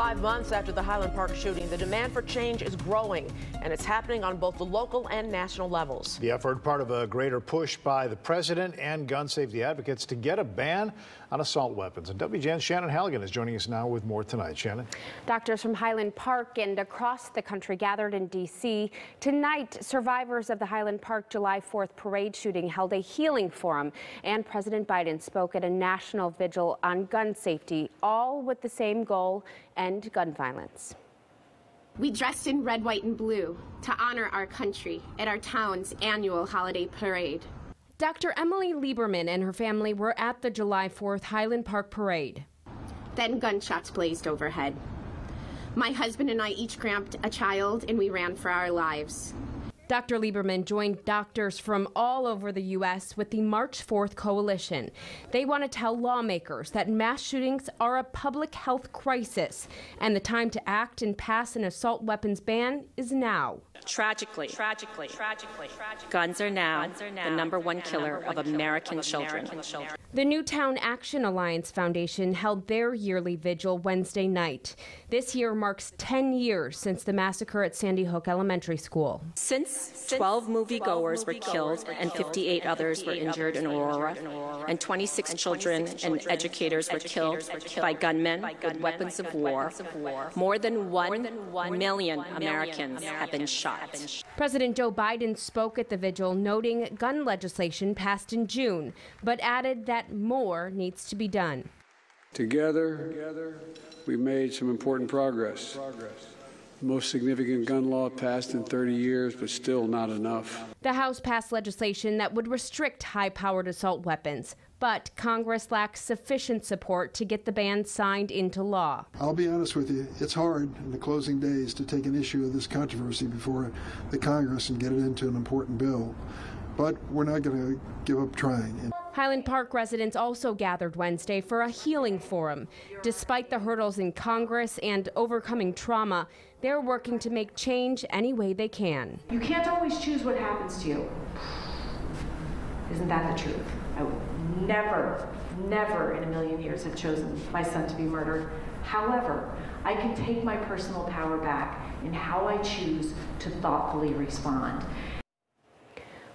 Five months after the Highland Park shooting, the demand for change is growing, and it's happening on both the local and national levels. The effort part of a greater push by the president and gun safety advocates to get a ban on assault weapons. And WGN's Shannon Halligan is joining us now with more tonight. Shannon. Doctors from Highland Park and across the country gathered in D.C. Tonight, survivors of the Highland Park July 4th parade shooting held a healing forum, and President Biden spoke at a national vigil on gun safety, all with the same goal end gun violence. We dressed in red, white, and blue to honor our country at our town's annual holiday parade. Dr. Emily Lieberman and her family were at the July 4th Highland Park parade. Then gunshots blazed overhead. My husband and I each grabbed a child and we ran for our lives. Dr. Lieberman joined doctors from all over the U.S. with the March 4th Coalition. They want to tell lawmakers that mass shootings are a public health crisis, and the time to act and pass an assault weapons ban is now. Tragically, tragically, tragically, guns are now, guns are now the number one killer of American, children. children. The Newtown Action Alliance Foundation held their yearly vigil Wednesday night. This year marks 10 years since the massacre at Sandy Hook Elementary School. Since 12 moviegoers were killed and 58 others were injured in Aurora, and 26 children and educators were killed by gunmen with weapons of war, more than 1 million Americans have been shot. President Joe Biden spoke at the vigil, noting gun legislation passed in June, but added that that more needs to be done. Together, we made some important progress. The most significant gun law passed in 30 years, but still not enough. The House passed legislation that would restrict high powered assault weapons, but Congress lacks sufficient support to get the ban signed into law. I'll be honest with you, it's hard in the closing days to take an issue of this controversy before the Congress and get it into an important bill. But we're not going to give up trying. Highland Park residents also gathered Wednesday for a healing forum. Despite the hurdles in Congress and overcoming trauma, they're working to make change any way they can. You can't always choose what happens to you. Isn't that the truth? I would never, never in a million years have chosen my son to be murdered. However, I can take my personal power back in how I choose to thoughtfully respond.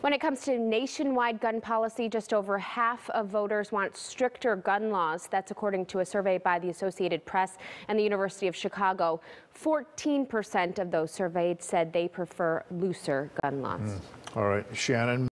When it comes to nationwide gun policy, just over half of voters want stricter gun laws. That's according to a survey by the Associated Press and the University of Chicago. 14% of those surveyed said they prefer looser gun laws. Mm. All right, Shannon.